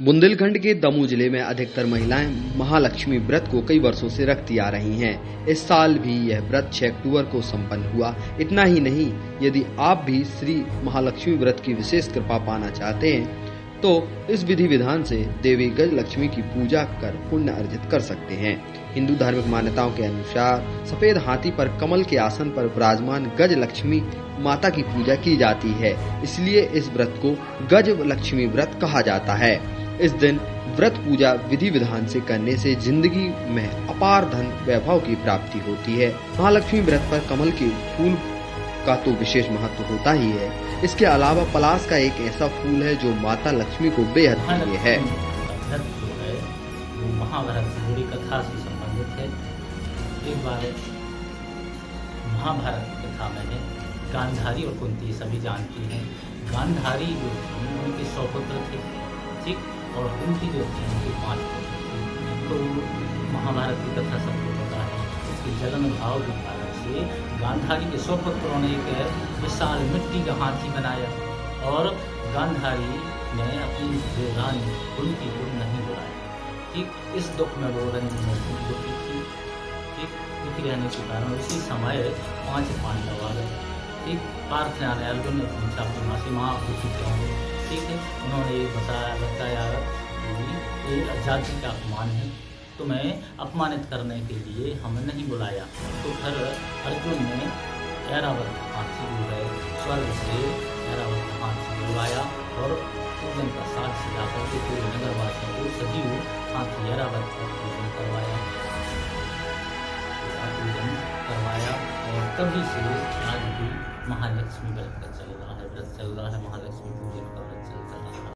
बुंदेलखंड के दमोह ज़िले में अधिकतर महिलाएँ महालक्ष्मी व्रत को कई वर्षों से रखती आ रही हैं। इस साल भी यह व्रत 6 अक्टूबर को संपन्न हुआ। इतना ही नहीं, यदि आप भी श्री महालक्ष्मी व्रत की विशेष कृपा पाना चाहते हैं तो इस विधि विधान से देवी गज लक्ष्मी की पूजा कर पुण्य अर्जित कर सकते हैं। हिंदू धार्मिक मान्यताओं के अनुसार सफ़ेद हाथी पर कमल के आसन पर विराजमान गज लक्ष्मी माता की पूजा की जाती है। इसलिए इस व्रत को गज लक्ष्मी व्रत कहा जाता है। इस दिन व्रत पूजा विधि विधान से करने से ज़िंदगी में अपार धन वैभव की प्राप्ति होती है। महालक्ष्मी व्रत पर कमल के फूल का तो विशेष महत्व होता ही है। इसके अलावा पलाश का एक ऐसा फूल है जो माता लक्ष्मी को बेहद प्रिय है। है महाभारत से जुड़ी कथा से संबंधित है। एक बार महाभारत की कथा में है गांधारी और कुंती सभी जानती हैं। गांधारी जो उनके सौ पुत्र थे ठीक और कुंती जो थी उनके पाँच तो महाभारत की कथा सबको पता है। उसके जलन भाव के कारण से गांधारी के सौ पुत्रों ने एक विशाल मिट्टी का हाथी बनाया और गांधारी ने अपनी रानी कुंती को नहीं बुलाया ठीक इस दुख में वो रंग दुखी थी। ठीक दुखी रहने के कारण उसी समय पाँच पांडव आ गए। ठीक प्रार्थना ने अर्जुन ने पूछा अपनी माँ से माँ दुखी क्यों ठीक है, उन्होंने ये बताया बताया कि ये जाति का अपमान है। तुम्हें अपमानित करने के लिए हमें नहीं बुलाया। तो फिर अर्जुन ने ऐरावत हाथी जो है स्वर्ग से ऐरावत हाथी बुलाया और पूजन का साथ सजा करके पूरे नगरवासियों को सजीव हाथी ऐरावत का पूजन करवाया। पूजन करवाया और तभी से आज भी महालक्ष्मी व्रत का चल रहा है, व्रत चल रहा है, महालक्ष्मी पूजन का व्रत चल रहा है।